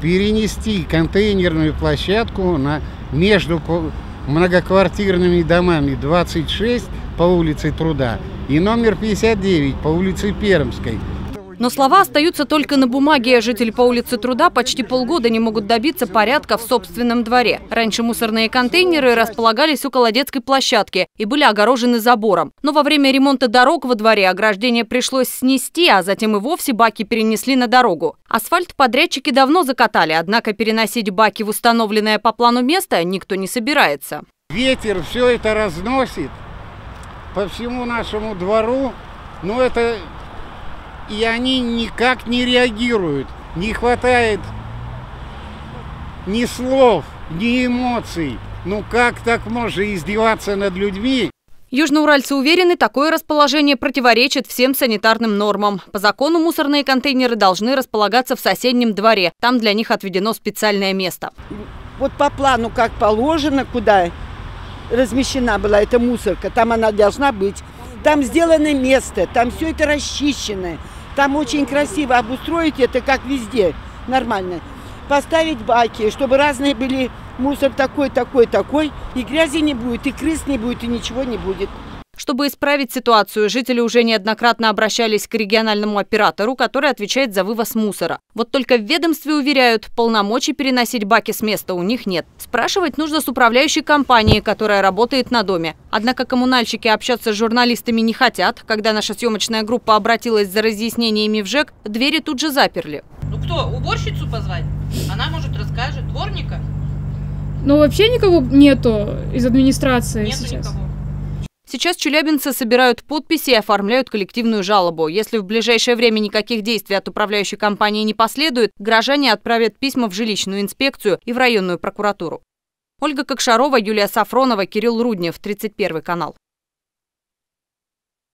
перенести контейнерную площадку на, между многоквартирными домами 26 по улице Труда и номер 59 по улице Пермской. Но слова остаются только на бумаге. Жители по улице Труда почти полгода не могут добиться порядка в собственном дворе. Раньше мусорные контейнеры располагались около детской площадки и были огорожены забором. Но во время ремонта дорог во дворе ограждение пришлось снести, а затем и вовсе баки перенесли на дорогу. Асфальт подрядчики давно закатали, однако переносить баки в установленное по плану место никто не собирается. Ветер все это разносит по всему нашему двору. Но это и они никак не реагируют. Не хватает ни слов, ни эмоций. Ну как так можно издеваться над людьми? Южноуральцы уверены, такое расположение противоречит всем санитарным нормам. По закону мусорные контейнеры должны располагаться в соседнем дворе. Там для них отведено специальное место. Вот по плану, как положено, куда размещена была эта мусорка, там она должна быть. Там сделано место, там все это расчищено. Там очень красиво обустроить это, как везде, нормально. Поставить баки, чтобы разные были мусор такой, такой, такой, и грязи не будет, и крыс не будет, и ничего не будет. Чтобы исправить ситуацию, жители уже неоднократно обращались к региональному оператору, который отвечает за вывоз мусора. Вот только в ведомстве уверяют, полномочий переносить баки с места у них нет. Спрашивать нужно с управляющей компанией, которая работает на доме. Однако коммунальщики общаться с журналистами не хотят. Когда наша съемочная группа обратилась за разъяснениями в ЖЭК, двери тут же заперли. Ну кто, уборщицу позвать? Она, может, расскажет. Дворника? Ну, вообще никого нету из администрации Нету сейчас. никого. Сейчас челябинцы собирают подписи и оформляют коллективную жалобу. Если в ближайшее время никаких действий от управляющей компании не последует, горожане отправят письма в жилищную инспекцию и в районную прокуратуру. Ольга Кокшарова, Юлия Сафронова, Кирилл Руднев, 31 канал.